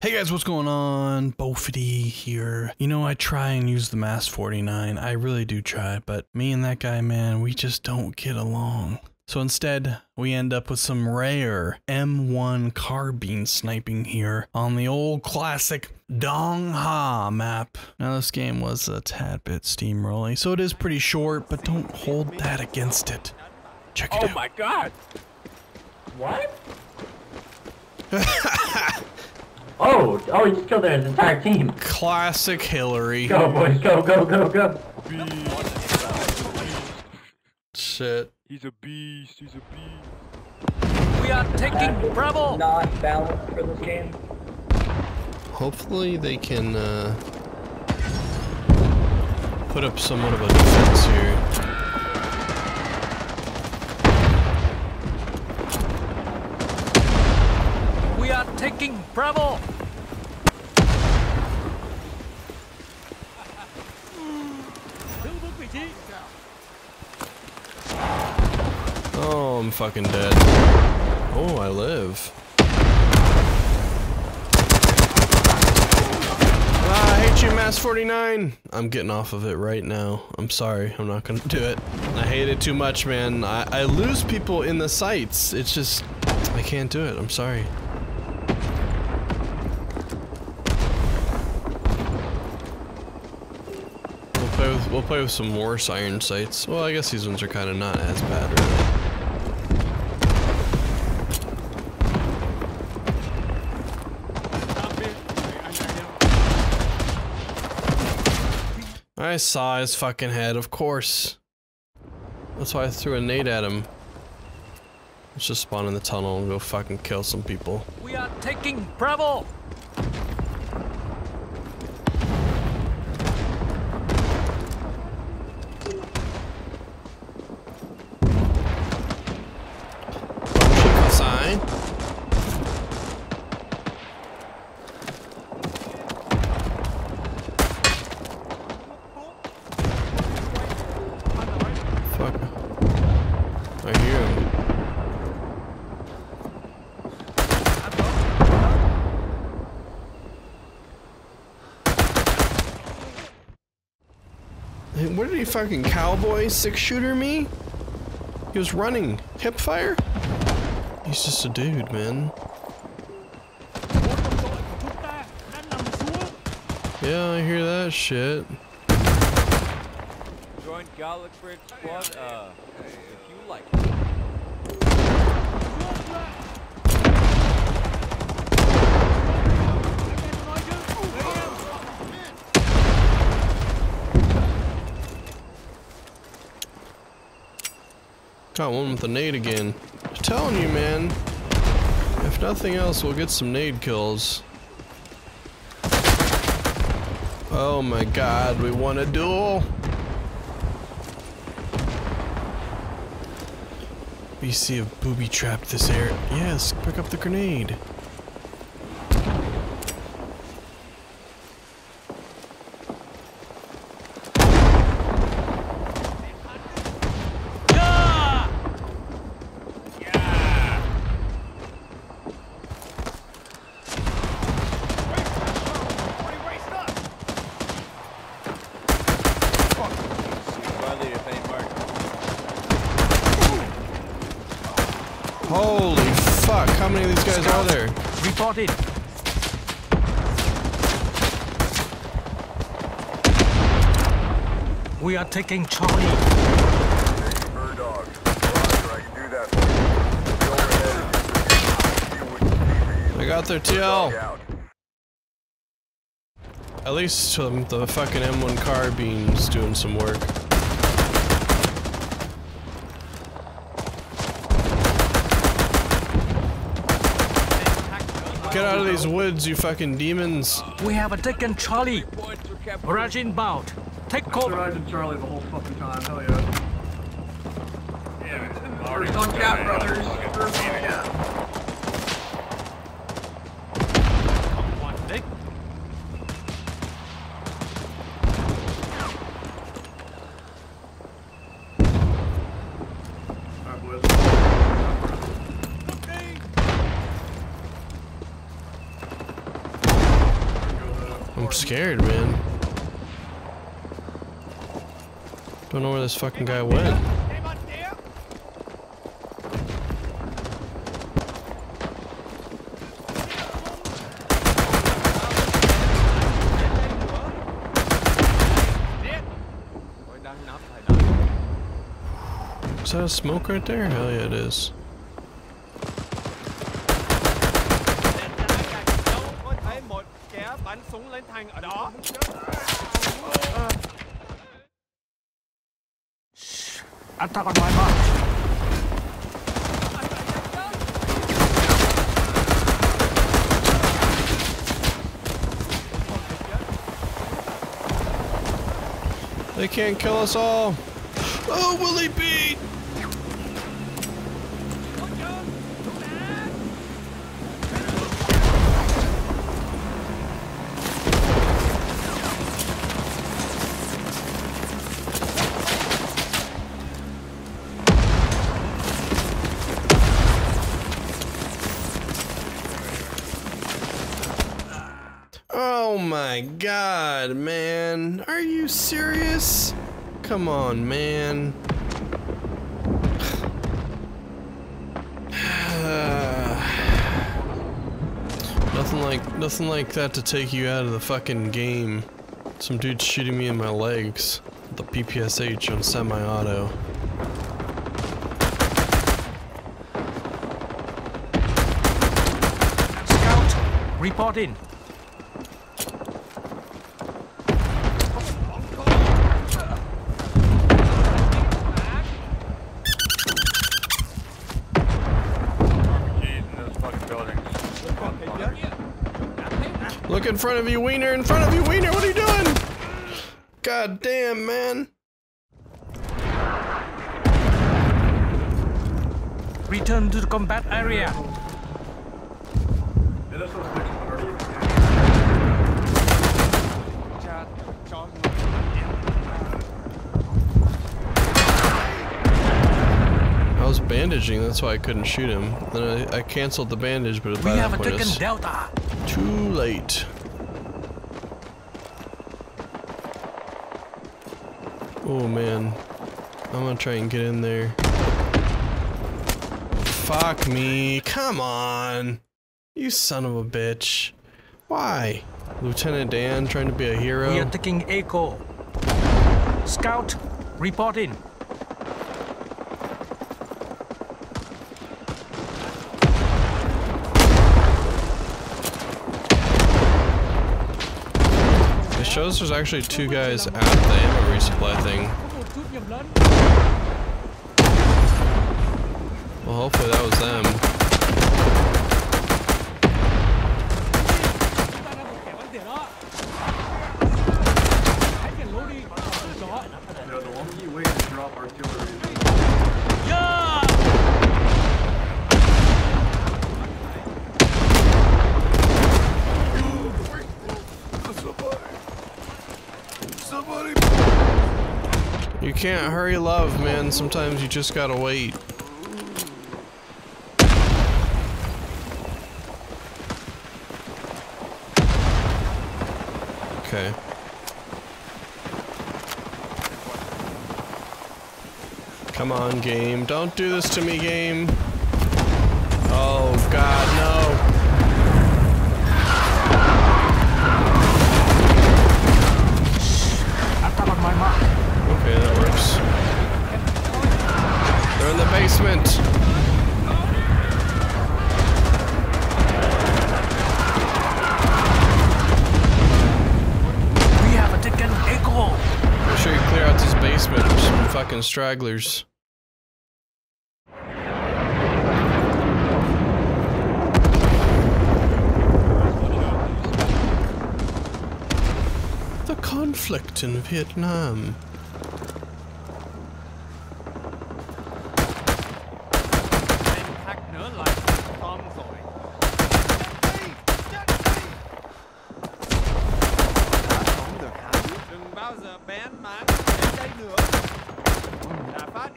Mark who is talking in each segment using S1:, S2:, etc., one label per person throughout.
S1: Hey guys, what's going on? Bofeity here. You know, I try and use the MAS-49. I really do try, but me and that guy, man, we just don't get along. So instead, we end up with some rare M1 carbine sniping here on the old classic Dong Ha map. Now this game was a tad bit steamrolly, so it is pretty short, but don't hold that against it. Check it
S2: Oh
S1: out.
S2: Oh my god!
S3: What? oh, oh, he just killed his entire team.
S1: Classic Hillary.
S3: Go, boys, go, go, go, go.
S1: Shit.
S2: He's a beast, he's a beast.
S4: We are taking Bravo!
S3: Not balanced for this game.
S1: Hopefully they can uh, put up somewhat of a defense here.
S4: Bravo!
S1: Oh, I'm fucking dead. Oh, I live. Ah, I hate you, MAS-49. I'm getting off of it right now. I'm sorry. I'm not gonna do it. I hate it too much, man. I, I lose people in the sights. It's just, I can't do it. I'm sorry. We'll play with some worse iron sights. Well, I guess these ones are kind of not as bad, really. I saw his fucking head, of course. That's why I threw a nade at him. Let's just spawn in the tunnel and go fucking kill some people.
S4: We are taking Bravo!
S1: Sign. Fuck. I hear him. Hey, What did he fucking cowboy six shooter me? He was running. Hip fire? He's just a dude, man. Yeah, I hear that shit.
S2: Join Squad, uh, if you like.
S1: Got one with a nade again. I'm telling you, man. If nothing else, we'll get some nade kills. Oh my god, we won a duel! VC have booby trapped this air. Yes, pick up the grenade.
S2: Riley, if any mark.
S1: Holy fuck, how many of these guys are there?
S4: Reported! We are taking Charlie!
S5: Bird dog. Roger, I can do that for you. The overhead is you wouldn't see me.
S1: I got their TL. At least um, the fucking M1 carbine's doing some work. Get out of these woods, you fucking demons.
S4: We have taken Charlie! Barrage inbound! Take cover!
S6: riding Charlie the whole fucking time. Hell yeah. Yeah, Already on cap, brothers. Yeah. Alright,
S1: scared, man. Don't know where this fucking guy went. Is that a smoke right there? Hell yeah, it is.
S2: Thành ở đó.
S4: Attack on my mark.
S1: They can't kill us all. Oh, will he my god, man. Are you serious? Come on, man. nothing like nothing like that to take you out of the fucking game. Some dude shooting me in my legs. The PPSH on semi-auto.
S4: Scout, report in.
S5: In
S1: front of you, Wiener! In front of you, Wiener! What are you doing? God damn, man.
S4: Return to the combat area.
S1: I was bandaging, that's why I couldn't shoot him. Then I, I canceled the bandage, but
S4: We
S1: by
S4: have
S1: that
S4: a
S1: it's
S4: Delta.
S1: too late. Oh man. I'm gonna try and get in there. Fuck me. Come on. You son of a bitch. Why? Lieutenant Dan trying to be a hero?
S4: We are taking Echo. Scout, report in.
S1: Shows there's actually two guys at the ammo resupply thing. Well, hopefully that was them.
S6: You artillery,
S1: You can't hurry love, man. Sometimes you just gotta wait. Okay. Come on, game. Don't do this to me, game. Oh, stragglers. The conflict in Vietnam.
S2: Bao giờ đến đây nữa. I've.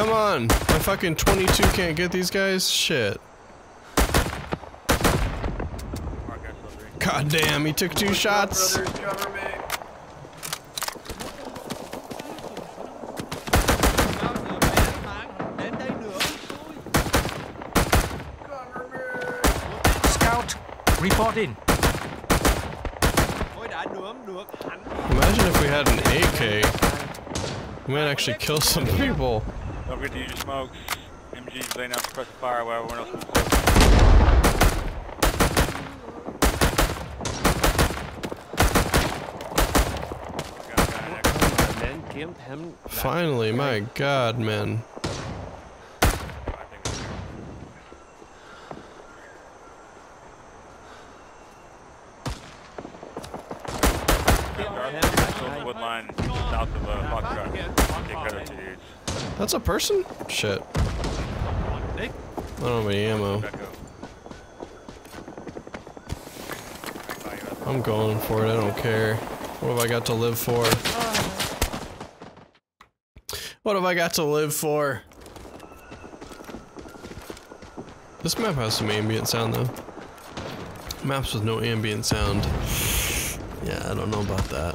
S2: Come
S1: on, my fucking 22 can't get these guys? Shit. God damn, he took two shots.
S4: Reporting.
S2: Tôi đã nướng được hắn.
S1: Imagine if we had an AK. We might actually kill some people.
S7: Don't forget to use your smokes. MG's laying out suppressive fire while everyone else moves. Got a guy next to me.
S2: Đến kiếm thêm
S1: Finally, my god, man.
S7: I think it's here. Silver Wood line south of uh, Foxtrot. Take care of two dudes.
S1: That's a person? Shit. I don't have any ammo.
S7: Back up. Right by you.
S1: I'm going for it, I don't care. What have I got to live for? What have I got to live for? This map has some ambient sound though. Maps with no ambient sound. Yeah, I don't know about that.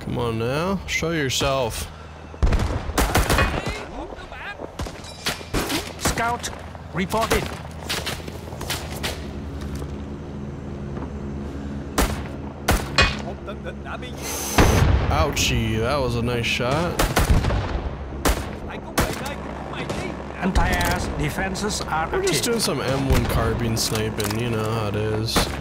S6: Come on
S1: now, show yourself.
S2: Một đứa bạn.
S4: Scout, reporting.
S2: Một tên địch đã bị giết.
S1: Ouchie, that was a nice shot.
S2: Hãy cùng về đây. Mày đi.
S4: Anti-air defenses are
S1: We're just doing some M1 carbine sniping, you know how it is.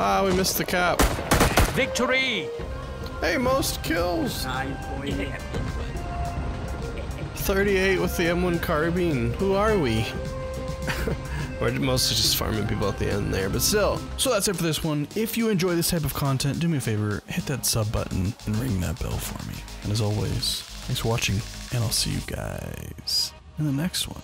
S1: Ah, we missed the cap.
S4: Victory!
S1: Hey, most kills.
S6: Nine
S1: 38 with the M1 carbine. Who are we? We're mostly just farming people at the end there, but still. So that's it for this one. If you enjoy this type of content, do me a favor, hit that sub button and ring that bell for me. And as always, thanks for watching, and I'll see you guys in the next one.